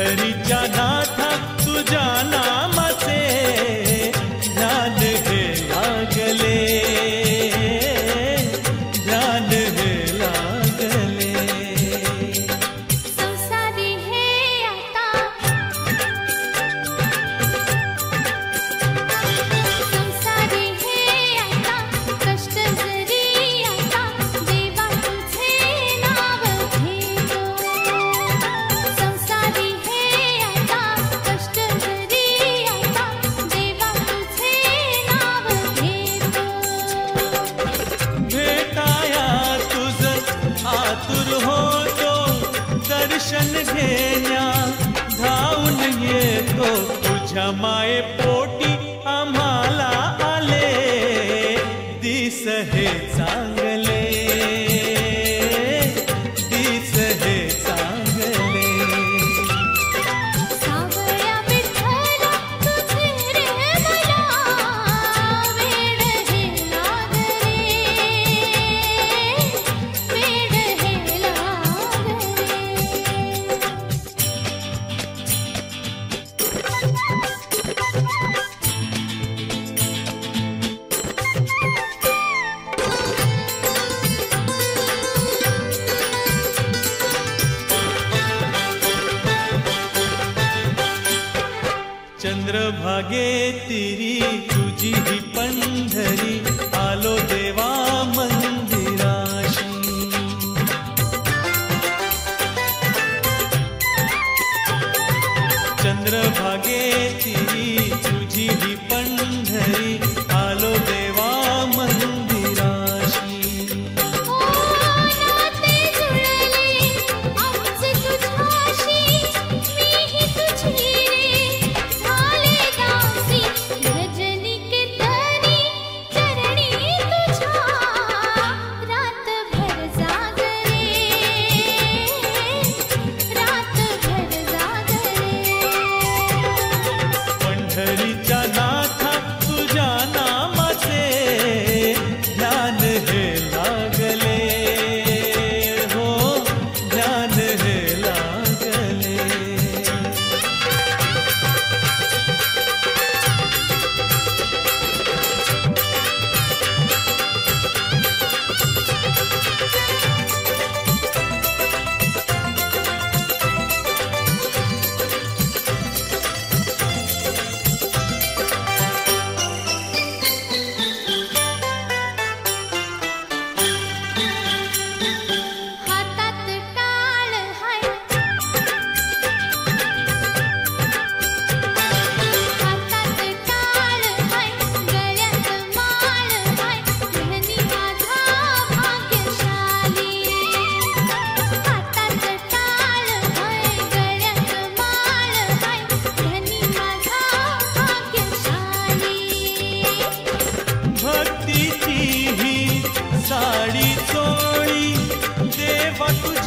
Hari जमाए पोटी आम्हाला आले दिस हे चांग चंद्रभागे तिरी तुझी ही पंढरी आलो देवा मंदिराशी चंद्रभागे तिरी तुझी ही पंढरी आलो देवा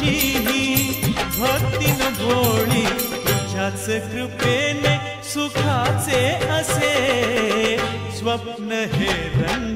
तुझी ही भक्तीन भोळी तुझ्याच कृपेने सुखाचे असे। स्वप्न हे रंग